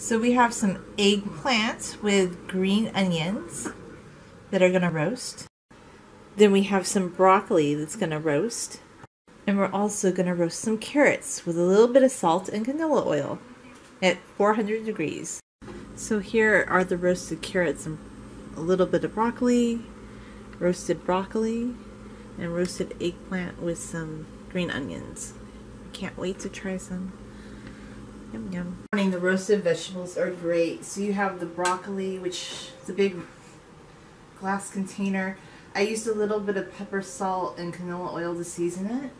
So we have some eggplant with green onions that are going to roast. Then we have some broccoli that's going to roast. And we're also going to roast some carrots with a little bit of salt and canola oil at 400 degrees. So here are the roasted carrots and a little bit of broccoli, roasted broccoli, and roasted eggplant with some green onions. Can't wait to try some. Yum yum. Morning, the roasted vegetables are great. So you have the broccoli, which is a big glass container. I used a little bit of pepper, salt, and canola oil to season it.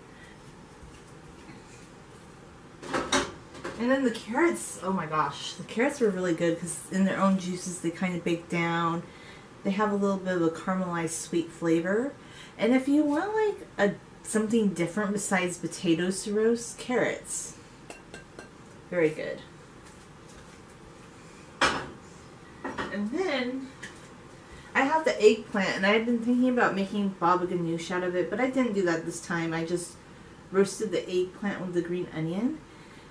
And then the carrots, oh my gosh, the carrots were really good because in their own juices they kind of bake down. They have a little bit of a caramelized sweet flavor. And if you want like a something different besides potatoes to roast, carrots. Very good. And then I have the eggplant and I've been thinking about making baba ganoush out of it, but I didn't do that this time. I just roasted the eggplant with the green onion.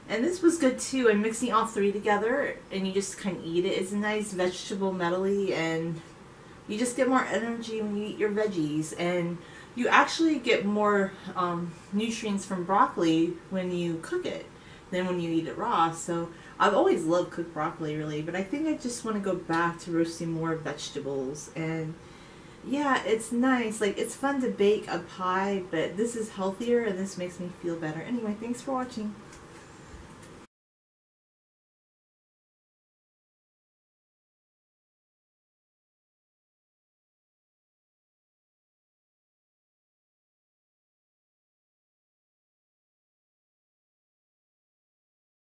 And this was good too. I'm mixing all three together and you just kind of eat it. It's a nice vegetable medley and you just get more energy when you eat your veggies. And you actually get more um, nutrients from broccoli when you cook it than when you eat it raw. So I've always loved cooked broccoli really, but I think I just want to go back to roasting more vegetables and yeah, it's nice. Like it's fun to bake a pie, but this is healthier and this makes me feel better. Anyway, thanks for watching.